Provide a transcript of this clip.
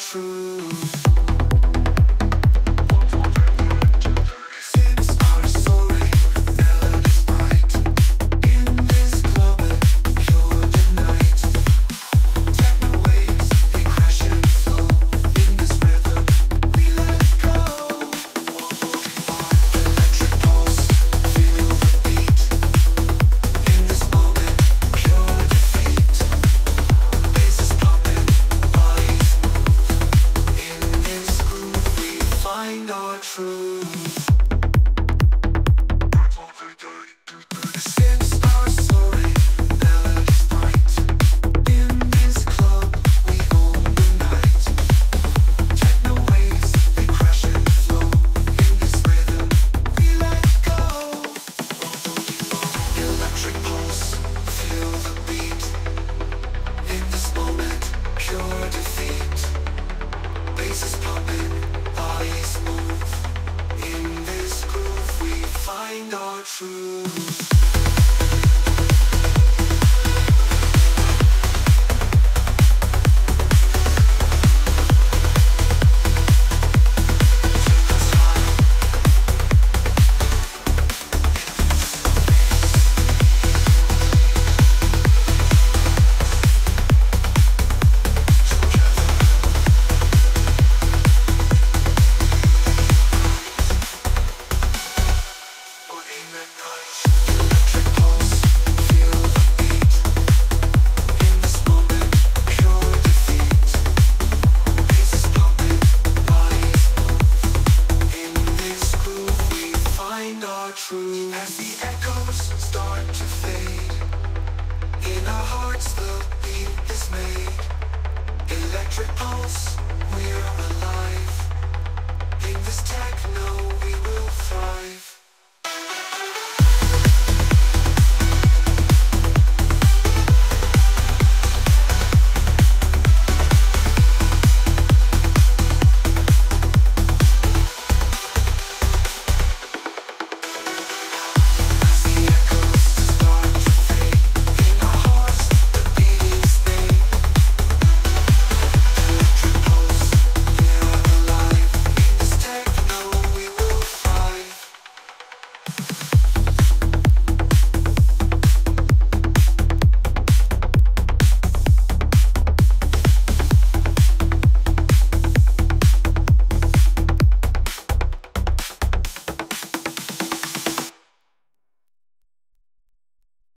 true. Truth. Find know we will find